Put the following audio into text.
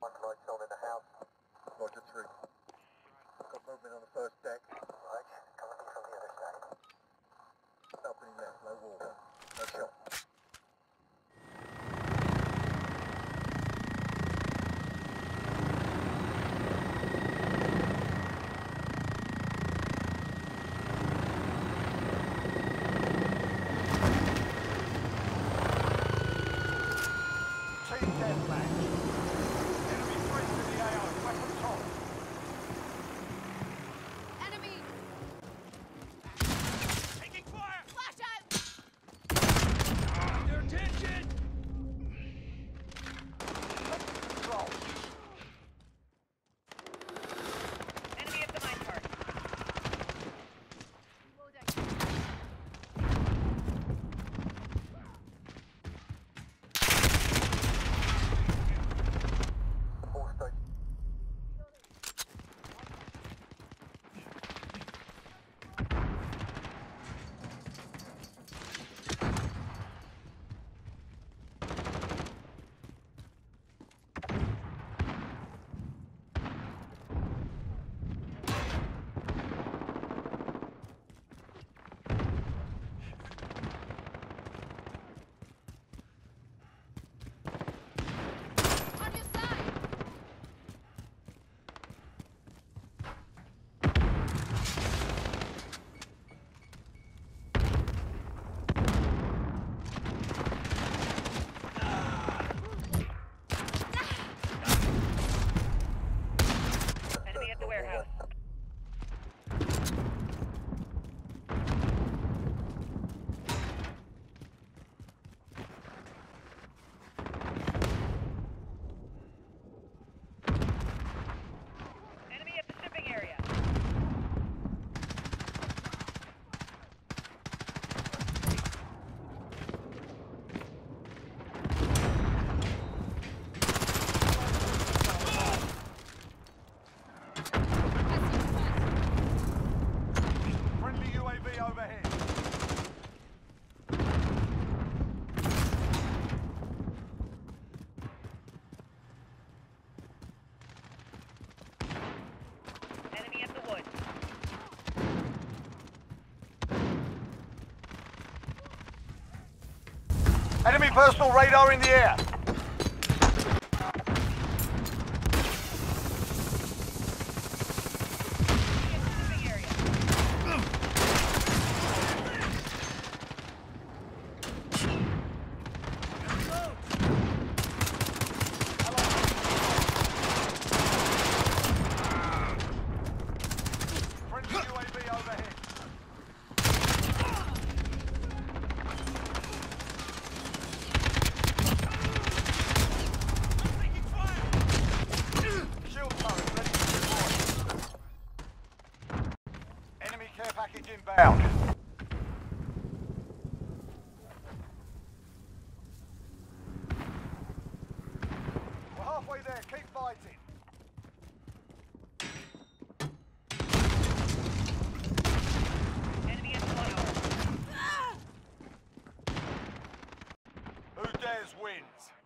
One lights on in the house. Roger, through. Got movement on the first deck. the warehouse. Enemy personal radar in the air. package inbound. We're halfway there, keep fighting. Who dares wins.